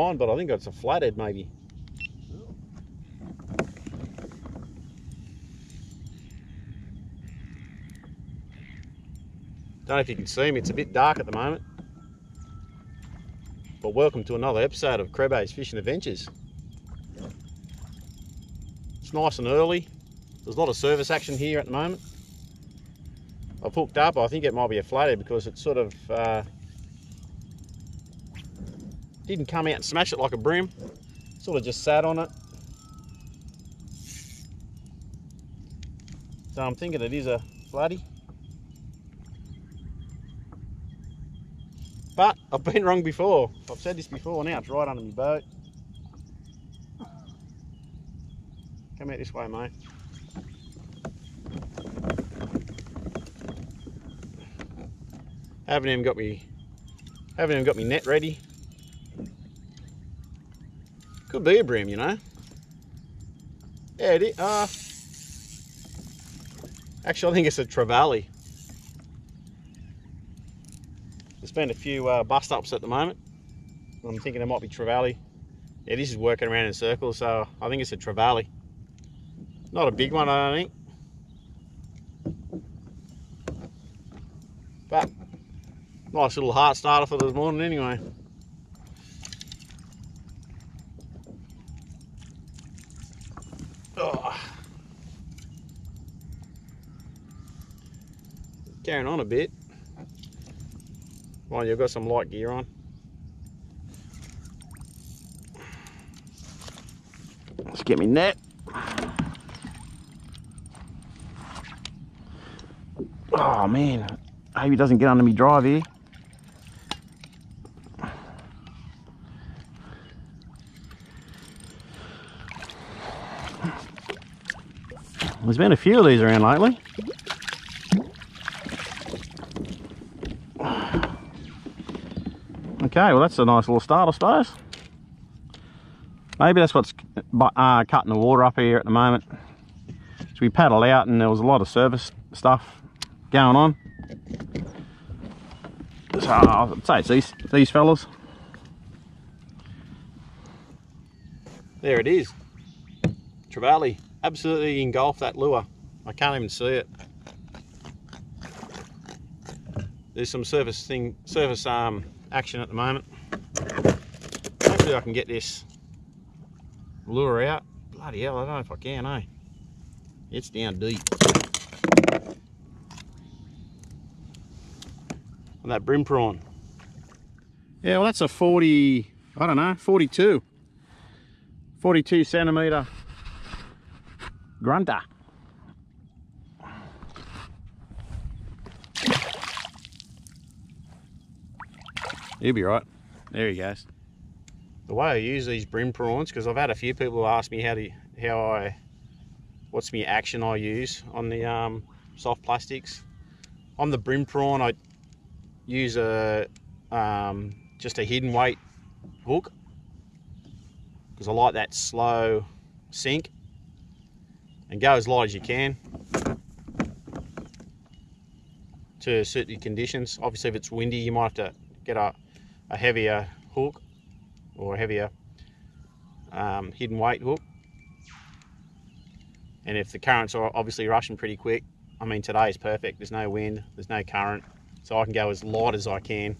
mine, but I think it's a flathead maybe. Don't know if you can see me, it's a bit dark at the moment. But welcome to another episode of Crebo's Fishing Adventures. It's nice and early. There's a lot of service action here at the moment. I've hooked up, I think it might be a flathead because it's sort of uh, didn't come out and smash it like a bream. Sort of just sat on it. So I'm thinking it is a bloody. But I've been wrong before. I've said this before now, it's right under my boat. Come out this way, mate. Haven't even got me haven't even got me net ready. Could be a bream, you know. Yeah, it is. Uh, actually, I think it's a trevally. There's been a few uh, bust ups at the moment. I'm thinking it might be trevally. Yeah, this is working around in circles, so I think it's a trevally. Not a big one, I don't think. But nice little heart starter for this morning anyway. Oh. A bit. Well, you've got some light gear on. Let's get me net. Oh man, I hope he doesn't get under me drive here. There's been a few of these around lately. Okay, well that's a nice little start I suppose. Maybe that's what's uh, cutting the water up here at the moment. So we paddled out and there was a lot of service stuff going on. So I'd say it's these, these fellas. There it is. Trevally absolutely engulfed that lure. I can't even see it. There's some surface thing, surface um, action at the moment. Hopefully I can get this lure out. Bloody hell, I don't know if I can, eh? It's down deep. And that bream prawn. Yeah, well that's a 40, I don't know, 42. 42 centimetre grunter. He'll be right. There he goes. The way I use these bream prawns, because I've had a few people ask me how to how I what's my action I use on the um, soft plastics. On the bream prawn, I use a um, just a hidden weight hook because I like that slow sink and go as light as you can to suit the conditions. Obviously if it's windy you might have to get a, a heavier hook or a heavier um, hidden weight hook. And if the currents are obviously rushing pretty quick, I mean today is perfect, there's no wind, there's no current, so I can go as light as I can.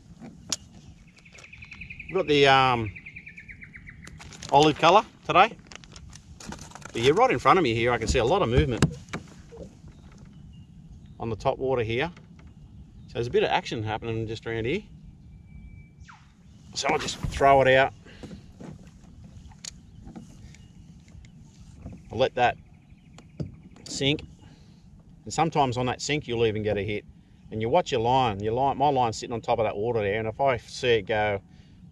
We've got the um, olive colour today. But yeah, right in front of me here, I can see a lot of movement on the top water here. So there's a bit of action happening just around here. So I'll just throw it out. I'll let that sink. And sometimes on that sink, you'll even get a hit. And you watch your line. Your line, my line's sitting on top of that water there. And if I see it go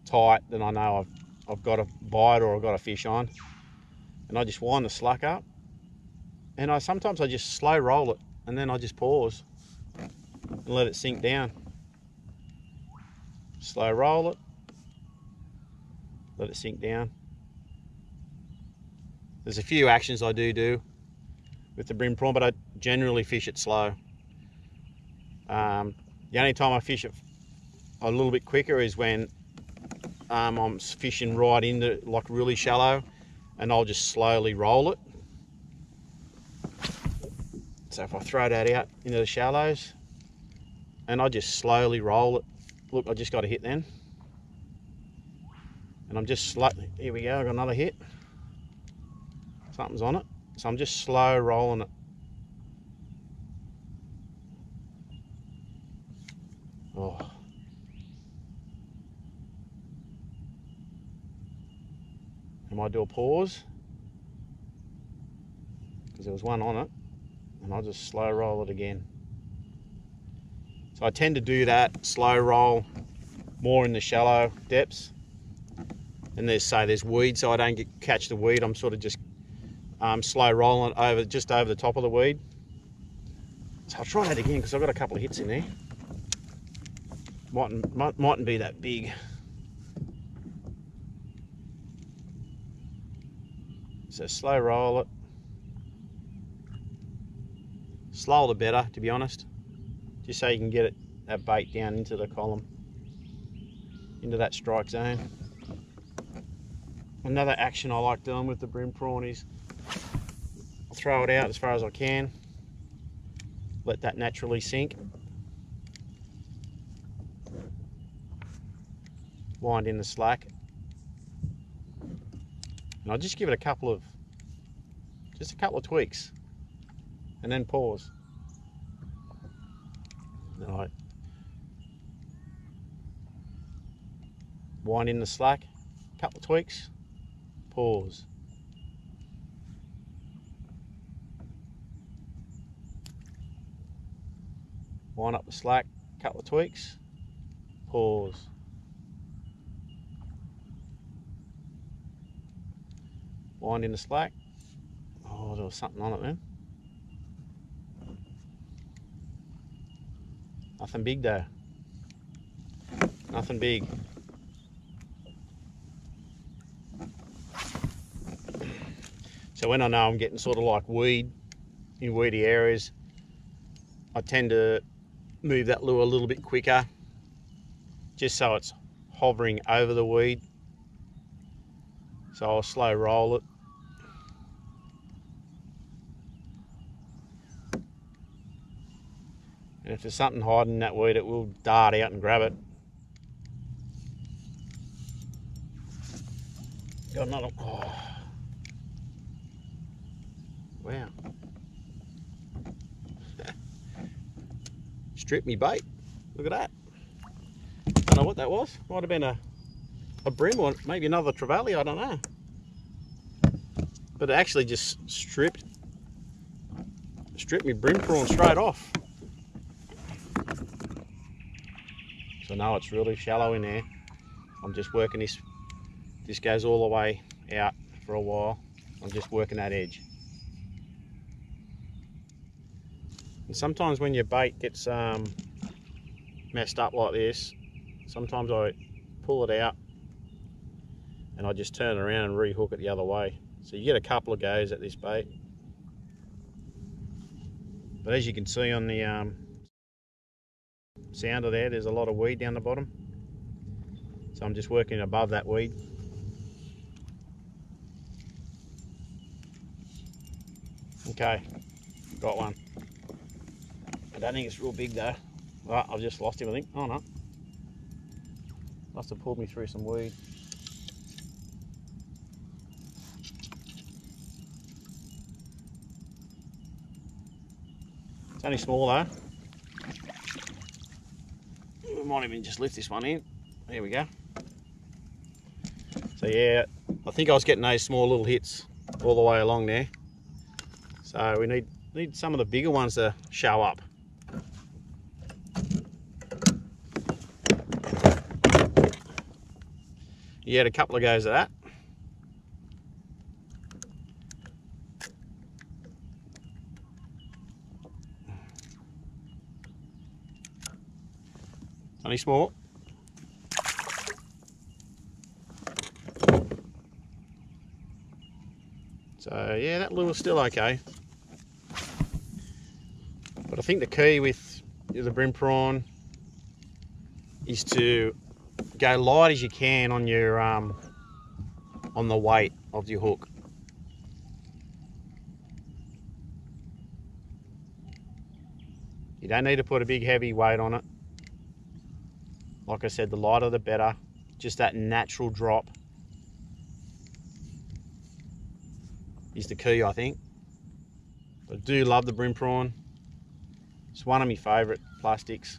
tight, then I know I've, I've got a bite or I've got a fish on and I just wind the slack up and I sometimes I just slow roll it and then I just pause and let it sink down slow roll it let it sink down there's a few actions I do do with the bream prawn but I generally fish it slow um, the only time I fish it a little bit quicker is when um, I'm fishing right into like really shallow and I'll just slowly roll it. So if I throw that out into the shallows and I just slowly roll it, look, I just got a hit then. And I'm just slow, here we go, I got another hit. Something's on it. So I'm just slow rolling it. Oh. I might do a pause because there was one on it and I'll just slow roll it again. So I tend to do that slow roll more in the shallow depths and there's say there's weed so I don't get catch the weed I'm sort of just um, slow rolling over just over the top of the weed so I'll try that again because I've got a couple of hits in there mightn't, might, mightn't be that big So slow roll it. Slower the better, to be honest. Just so you can get it that bait down into the column, into that strike zone. Another action I like doing with the bream prawn is I'll throw it out as far as I can, let that naturally sink. Wind in the slack. And I'll just give it a couple of, just a couple of tweaks. And then pause. Then I wind in the slack, couple of tweaks, pause. Wind up the slack, couple of tweaks, pause. wind in the slack. Oh, there was something on it then. Nothing big though. Nothing big. So when I know I'm getting sort of like weed in weedy areas, I tend to move that lure a little bit quicker just so it's hovering over the weed. So I'll slow roll it And if there's something hiding in that weed, it will dart out and grab it. Got another. Oh. Wow. Strip me bait. Look at that. Don't know what that was. Might have been a, a bream or maybe another trevally, I don't know. But it actually just stripped stripped me bream prawn straight off. So now it's really shallow in there. I'm just working this, this goes all the way out for a while. I'm just working that edge. And sometimes when your bait gets um, messed up like this, sometimes I pull it out and I just turn around and rehook it the other way. So you get a couple of goes at this bait. But as you can see on the um, sounder there, there's a lot of weed down the bottom. So I'm just working above that weed. Okay, got one. I don't think it's real big though. I've just lost him, I think. Oh no. Must have pulled me through some weed. It's only small though We might even just lift this one in. There we go. So yeah, I think I was getting those small little hits all the way along there. So we need need some of the bigger ones to show up. You had a couple of goes of that. Only small. So yeah, that lure's still okay. But I think the key with the bream prawn is to go light as you can on your um, on the weight of your hook. You don't need to put a big heavy weight on it. Like I said, the lighter the better. Just that natural drop is the key, I think. I do love the bream prawn. It's one of my favourite plastics.